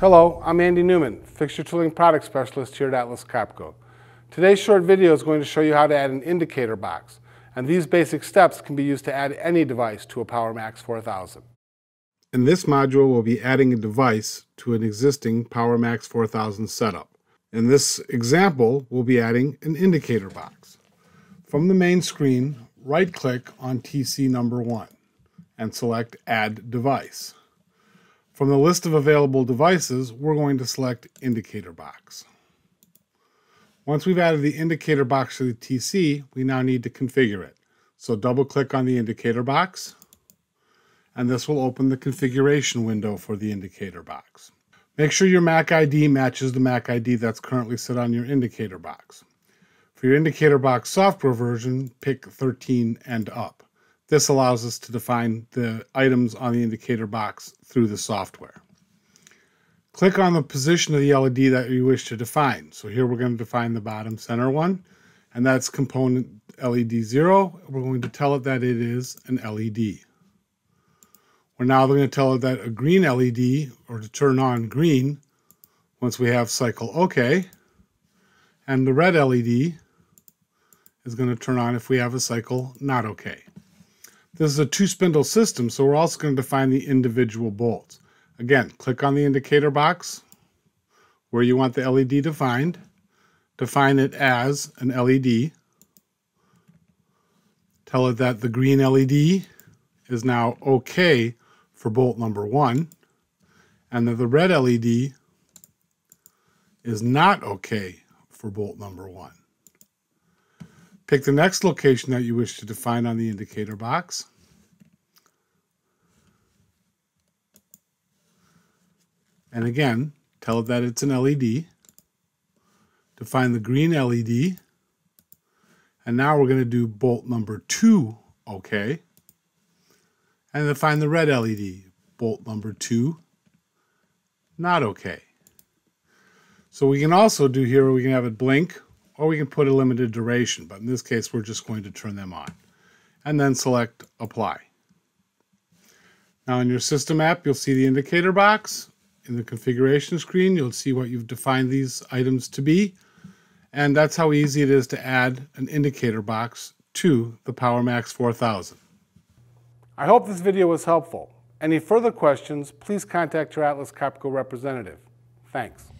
Hello, I'm Andy Newman, Fixture Tooling Product Specialist here at Atlas Copco. Today's short video is going to show you how to add an indicator box, and these basic steps can be used to add any device to a PowerMACS 4000. In this module, we'll be adding a device to an existing PowerMACS 4000 setup. In this example, we'll be adding an indicator box. From the main screen, right-click on TC number 1 and select Add Device. From the list of available devices, we're going to select Indicator Box. Once we've added the indicator box to the TC, we now need to configure it. So double click on the indicator box, and this will open the configuration window for the indicator box. Make sure your Mac ID matches the Mac ID that's currently set on your indicator box. For your indicator box software version, pick 13 and up. This allows us to define the items on the indicator box through the software. Click on the position of the LED that you wish to define. So here we're going to define the bottom center one, and that's component LED 0. We're going to tell it that it is an LED. We're now going to tell it that a green LED, or to turn on green, once we have cycle OK, and the red LED is going to turn on if we have a cycle not OK. This is a two spindle system, so we're also going to define the individual bolts. Again, click on the indicator box where you want the LED defined. Define it as an LED. Tell it that the green LED is now OK for bolt number one, and that the red LED is not OK for bolt number one. Pick the next location that you wish to define on the indicator box. And again, tell it that it's an LED. Define the green LED. And now we're going to do bolt number two, okay. And define the red LED, bolt number two, not okay. So we can also do here, we can have it blink or we can put a limited duration, but in this case, we're just going to turn them on. And then select Apply. Now in your system app, you'll see the indicator box. In the configuration screen, you'll see what you've defined these items to be. And that's how easy it is to add an indicator box to the PowerMACS 4000. I hope this video was helpful. Any further questions, please contact your Atlas Copco representative. Thanks.